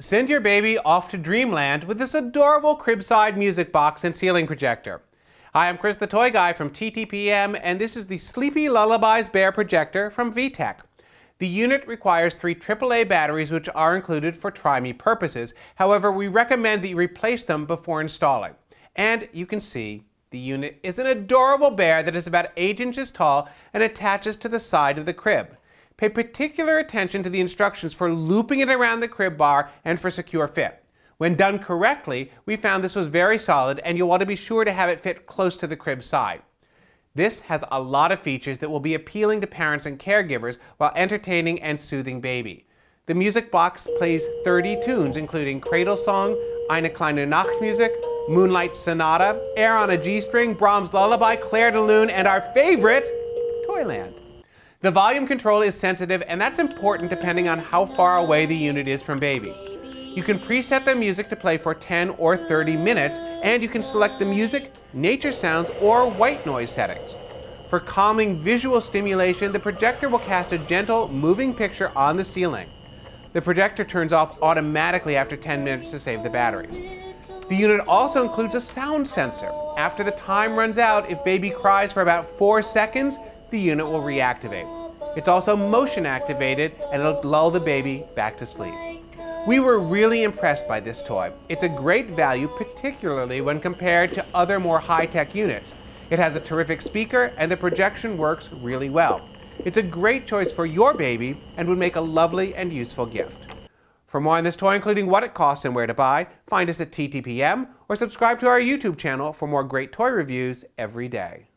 Send your baby off to dreamland with this adorable cribside music box and ceiling projector. Hi, I'm Chris the Toy Guy from TTPM, and this is the Sleepy Lullabies Bear projector from VTech. The unit requires three AAA batteries which are included for Try Me purposes. However, we recommend that you replace them before installing. And you can see the unit is an adorable bear that is about 8 inches tall and attaches to the side of the crib. Pay particular attention to the instructions for looping it around the crib bar and for secure fit. When done correctly, we found this was very solid and you'll want to be sure to have it fit close to the crib side. This has a lot of features that will be appealing to parents and caregivers while entertaining and soothing baby. The music box plays 30 tunes, including Cradle Song, Eine kleine Nachtmusik, Moonlight Sonata, Air on a G-string, Brahms Lullaby, Clair de Lune, and our favorite, Toyland. The volume control is sensitive and that's important depending on how far away the unit is from baby. You can preset the music to play for 10 or 30 minutes and you can select the music, nature sounds, or white noise settings. For calming visual stimulation, the projector will cast a gentle, moving picture on the ceiling. The projector turns off automatically after 10 minutes to save the batteries. The unit also includes a sound sensor. After the time runs out, if baby cries for about 4 seconds, the unit will reactivate. It's also motion activated and it'll lull the baby back to sleep. We were really impressed by this toy. It's a great value, particularly when compared to other more high-tech units. It has a terrific speaker and the projection works really well. It's a great choice for your baby and would make a lovely and useful gift. For more on this toy, including what it costs and where to buy, find us at TTPM or subscribe to our YouTube channel for more great toy reviews every day.